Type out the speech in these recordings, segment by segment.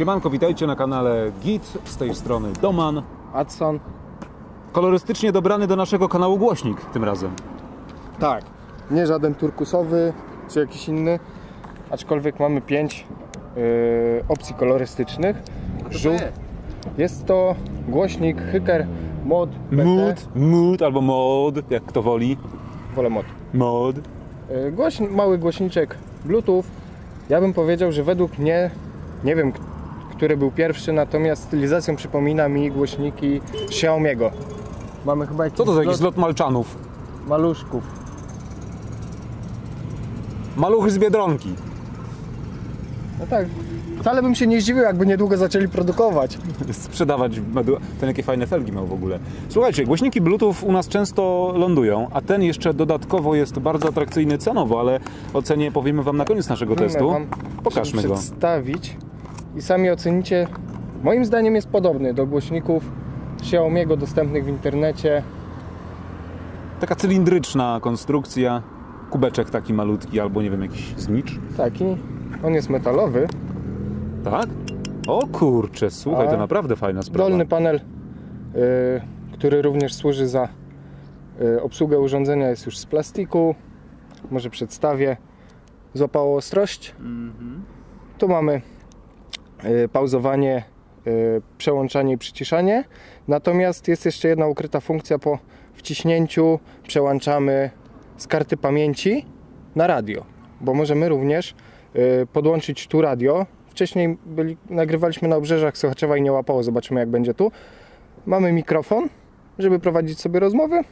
Siemanko, witajcie na kanale Git, z tej strony Doman. Adson. Kolorystycznie dobrany do naszego kanału głośnik tym razem. Tak. Nie żaden turkusowy czy jakiś inny, aczkolwiek mamy pięć yy, opcji kolorystycznych. Żół- Jest to głośnik Hyker Mod BT. Mood, mood albo mod, jak kto woli. Wolę mod. Mod. Yy, głośn mały głośniczek Bluetooth. Ja bym powiedział, że według mnie, nie wiem, który był pierwszy, natomiast stylizacją przypomina mi głośniki Xiaomiego. Mamy chyba jakiś Co to za jakiś zlot malczanów? maluszków. Maluchy z Biedronki. No tak. Wcale bym się nie zdziwił, jakby niedługo zaczęli produkować. Sprzedawać medu... Ten jakie fajne felgi miał w ogóle. Słuchajcie, głośniki Bluetooth u nas często lądują, a ten jeszcze dodatkowo jest bardzo atrakcyjny cenowo, ale o cenie powiemy Wam na koniec naszego testu. Pokażmy go. przedstawić i sami ocenicie. Moim zdaniem jest podobny do głośników Xiaomiego dostępnych w internecie. Taka cylindryczna konstrukcja, kubeczek taki malutki albo nie wiem, jakiś znicz. Taki. On jest metalowy. Tak? O kurczę, słuchaj, A to naprawdę fajna sprawa. Dolny panel, y, który również służy za y, obsługę urządzenia jest już z plastiku. Może przedstawię. Złapało ostrość. Mhm. Tu mamy pauzowanie, y, przełączanie i przyciszanie. Natomiast jest jeszcze jedna ukryta funkcja po wciśnięciu przełączamy z karty pamięci na radio, bo możemy również y, podłączyć tu radio. Wcześniej byli, nagrywaliśmy na obrzeżach Sochaczewa i nie łapało, zobaczymy jak będzie tu. Mamy mikrofon, żeby prowadzić sobie rozmowy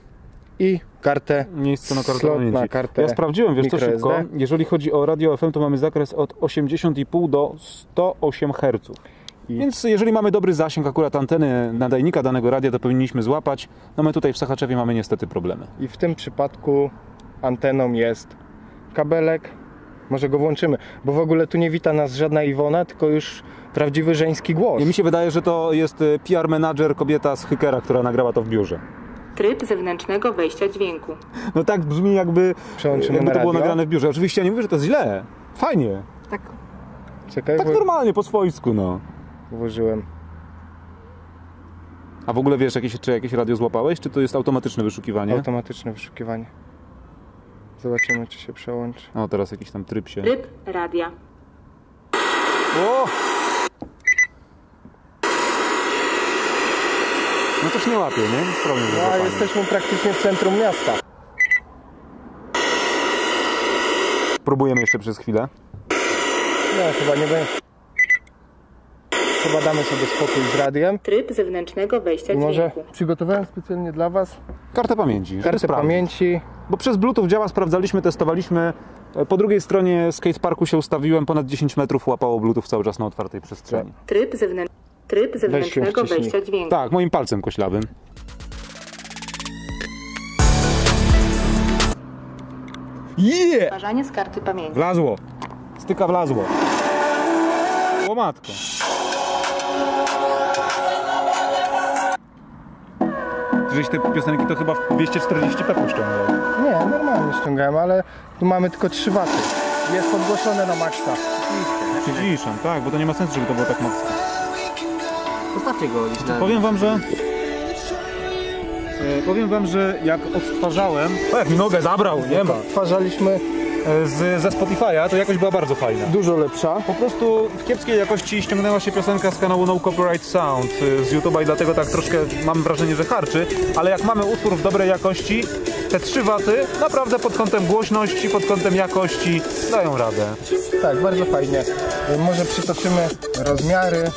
i kartę Miejsce na kartę slot pamięci. na kartę Ja sprawdziłem, wiesz co szybko, jeżeli chodzi o radio FM, to mamy zakres od 80,5 do 108 Hz. I- Więc jeżeli mamy dobry zasięg akurat anteny nadajnika danego radia, to powinniśmy złapać. No my tutaj w Sachaczewie mamy niestety problemy. I w tym przypadku anteną jest kabelek. Może go włączymy, bo w ogóle tu nie wita nas żadna Iwona, tylko już prawdziwy żeński głos. I mi się wydaje, że to jest y, PR menadżer, kobieta z Hykera, która nagrała to w biurze. Tryb zewnętrznego wejścia dźwięku. No tak brzmi jakby, jakby na to było nagrane w biurze. Oczywiście ja nie mówię, że to jest źle. Fajnie. Czekaj, Tak bo normalnie, po swojsku, no. włożyłem. A w ogóle wiesz, jakieś, czy jakieś radio złapałeś, czy to jest automatyczne wyszukiwanie? Automatyczne wyszukiwanie. Zobaczymy, czy się przełączy. O, teraz jakiś tam tryb się... Tryb radia. O! No coś nie łapie, nie? Problem No, a jesteśmy praktycznie w centrum miasta. Próbujemy jeszcze przez chwilę. No, chyba nie będzie. Chyba damy sobie spokój z radiem. Tryb zewnętrznego wejścia I może dźwięku. przygotowałem specjalnie dla Was Kartę pamięci. kartę sprawdzić. pamięci. Bo przez Bluetooth działa, sprawdzaliśmy, testowaliśmy. E, Po drugiej stronie skateparku się ustawiłem, ponad 10 metrów łapało Bluetooth cały czas na otwartej przestrzeni. Tryb, zewnę... Tryb zewnętrznego wejścia dźwięku. Tak, moim palcem koślawym. Yeah! Odtwarzanie z karty pamięci. Wlazło. Styka wlazło. O matko. Żeś te piosenki to chyba w 240p puszczał. Nie, normalnie ściągałem, ale tu mamy tylko 3 waty. Jest podgłoszone na maksa. Przyciszam, tak, bo to nie ma sensu, żeby to było tak mocno. Zostawcie go gdzieś na... Powiem wam, że... E, powiem wam, że jak odtwarzałem... O, jak mi nogę zabrał, nie ma. Odtwarzaliśmy E, z, ze Spotify'a, to jakość była bardzo fajna. dużo lepsza. Po prostu w kiepskiej jakości ściągnęła się piosenka z kanału No Copyright Sound y, z YouTube'a i dlatego tak troszkę mam wrażenie, że harczy, ale jak mamy utwór w dobrej jakości, te 3 waty naprawdę pod kątem głośności, pod kątem jakości dają radę. Tak, bardzo fajnie. Y, Może przytoczymy rozmiary.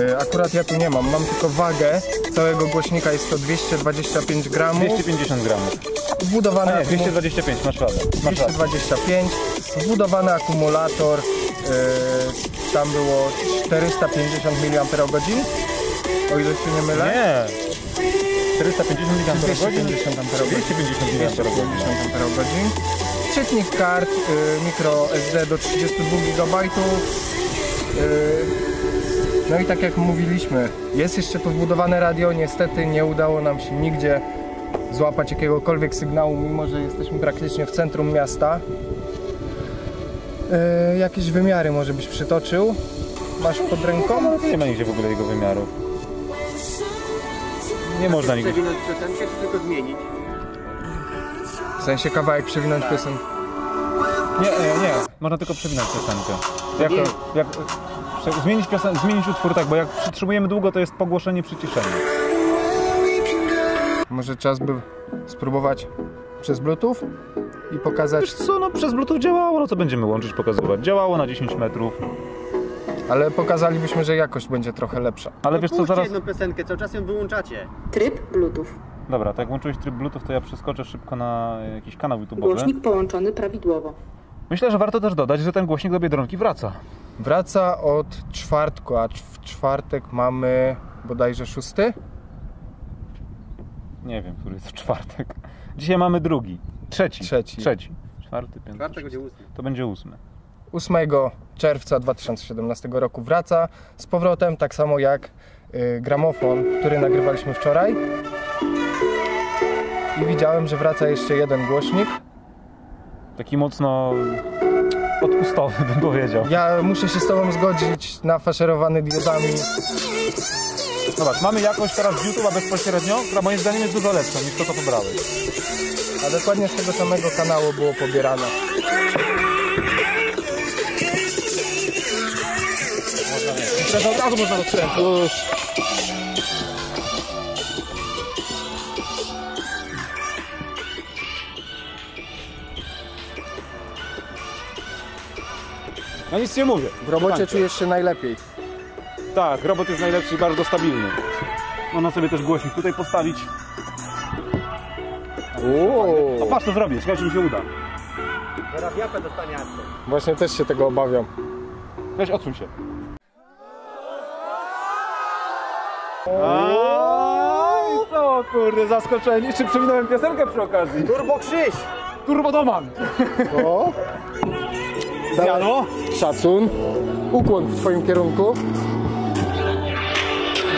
Y, Akurat ja tu nie mam, mam tylko wagę całego głośnika, jest to 225 gramów. 250 gramów. Wbudowany A nie, akumu- 225, masz radę. Masz radę. 225, wbudowany akumulator, y, tam było 450 mAh, o ile się nie mylę. Nie! 450 mAh? 250 Ah. 250 mAh. Ah. Czytnik kart, y, micro SD do 32 GB. Y, no i tak jak mówiliśmy, jest jeszcze tu wbudowane radio. Niestety nie udało nam się nigdzie złapać jakiegokolwiek sygnału, mimo że jesteśmy praktycznie w centrum miasta. Y, jakieś wymiary może byś przytoczył. masz pod ręką? Nie ma nigdzie w ogóle jego wymiarów. Nie można nigdzie. Przewinąć piosenkę, czy tylko zmienić? W sensie kawałek przewinąć piosenkę. Nie, nie, nie. Można tylko przewinąć piosenkę. Jak, to, jak, zmienić, piosen- zmienić utwór tak, bo jak przytrzymujemy długo, to jest pogłoszenie, przyciszenie. Może czas by spróbować przez Bluetooth i pokazać, Wiesz co, no przez Bluetooth działało, no co będziemy łączyć, pokazywać. Działało na 10 metrów, ale pokazalibyśmy, że jakość będzie trochę lepsza. ale wiesz co, Puśćcie zaraz... jedną piosenkę, cały czas ją wyłączacie. Tryb Bluetooth. Dobra, tak jak włączyłeś tryb Bluetooth, to ja przeskoczę szybko na jakiś kanał YouTube'owy. Głośnik połączony prawidłowo. Myślę, że warto też dodać, że ten głośnik do Biedronki wraca. Wraca od czwartku, a w czwartek mamy bodajże szósty? Nie wiem, który jest w czwartek. Dzisiaj mamy drugi. Trzeci. Trzeci. Trzeci. Czwarty, piąty. Czwartek będzie ósmy. To będzie ósmy. 8 czerwca 2017 roku wraca z powrotem, tak samo jak y, gramofon, który nagrywaliśmy wczoraj. I widziałem, że wraca jeszcze jeden głośnik. Taki mocno odpustowy, bym powiedział. Ja muszę się z Tobą zgodzić, nafaszerowany diodami. Zobacz, mamy jakość teraz z YouTube'a bezpośrednio, która moim zdaniem jest dużo lepsza niż to, co pobrałeś. A dokładnie z tego samego kanału było pobierane. Teraz od razu można rozkręcać. No nic nie mówię. W robocie czujesz się najlepiej. Tak, robot jest najlepszy i bardzo stabilny. Można sobie też głośnik tutaj postawić. O, patrz co zrobię, czekajcie mi się uda. Teraz jaka dostanie. Właśnie też się tego obawiam. Weź odsuń się. Aaaa, co kurde, zaskoczeni. Czy przewinąłem piosenkę przy okazji? Turbo Krzyś! Turbodoman. O, Zjadło? szacun. Ukłon w Twoim kierunku.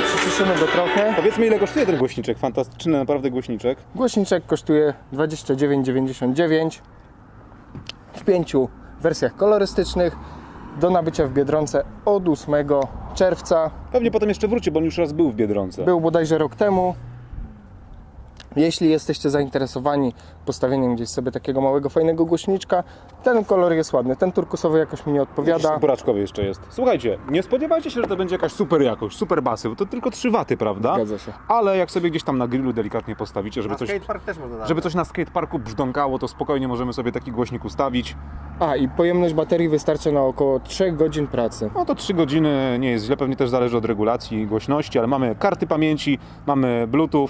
Przyciszymy go trochę. Powiedzmy ile kosztuje ten głośniczek, fantastyczny naprawdę głośniczek. Głośniczek kosztuje 29,99 w pięciu wersjach kolorystycznych do nabycia w Biedronce od 8 czerwca. Pewnie potem jeszcze wróci, bo on już raz był w Biedronce. Był bodajże rok temu. Jeśli jesteście zainteresowani postawieniem gdzieś sobie takiego małego, fajnego głośniczka, ten kolor jest ładny. Ten turkusowy jakoś mi nie odpowiada. Buraczkowy jeszcze jest. Słuchajcie, nie spodziewajcie się, że to będzie jakaś super jakość, super basy, bo to tylko 3 waty, prawda? Zgadza się. Ale jak sobie gdzieś tam na grillu delikatnie postawicie, żeby Na coś, żeby coś na skateparku brzdąkało, to spokojnie możemy sobie taki głośnik ustawić. A i pojemność baterii wystarcza na około 3 godzin pracy. No to 3 godziny nie jest źle, pewnie też zależy od regulacji głośności, ale mamy karty pamięci, mamy bluetooth,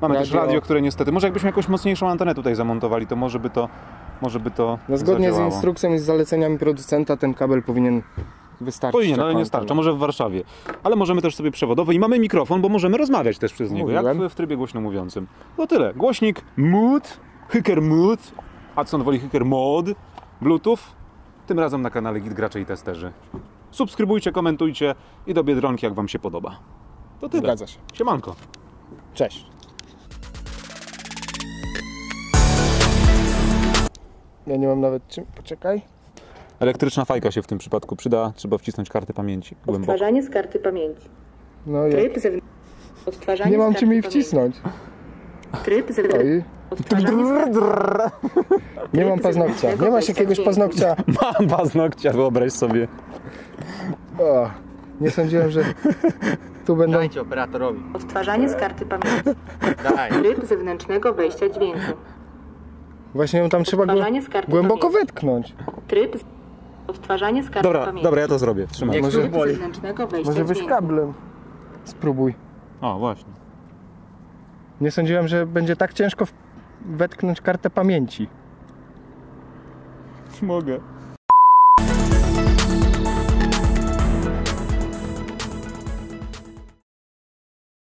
mamy też Radio. radio, które niestety, może jakbyśmy jakąś mocniejszą antenę tutaj zamontowali, to może by to, może by to No zgodnie z zadziałało. instrukcją i z zaleceniami producenta ten kabel powinien wystarczyć. Powinien, ale nie starcza, może w Warszawie. Ale możemy też sobie przewodowo i mamy mikrofon, bo możemy rozmawiać też przez niego, jak Mówiłem. w, w trybie głośno mówiącym. No tyle. Głośnik Mood, Hyker Mood, a co on woli Hyker Mod, Bluetooth, tym razem na kanale Git Gracze i Testerzy. Subskrybujcie, komentujcie i do Biedronki, jak Wam się podoba. To tyle. Zgadza się. Siemanko. Cześć. Ja nie mam nawet czym. Poczekaj. Elektryczna fajka się w tym przypadku przyda, trzeba wcisnąć kartę pamięci głęboko. Odtwarzanie z karty pamięci. No ja Tryb zewnętrzny. Odtwarzanie nie mam czym jej wcisnąć. Tryb zewnętrzny. Nie mam paznokcia. Nie masz jakiegoś paznokcia. Mam paznokcia, wyobraź sobie. O, nie sądziłem, że tu będą. Dajcie operatorowi. Odtwarzanie z karty pamięci. Daj. Tryb zewnętrznego wejścia dźwięku. Właśnie ją tam trzeba głęboko pamięci. wetknąć. Tryb z... Odtwarzanie z karty Dobra, pamięci. dobra, ja to zrobię. Trzymaj. Nie Może- Może dźwięku. kablem. Spróbuj. O, właśnie. Nie sądziłem, że będzie tak ciężko wetknąć kartę pamięci. Mogę.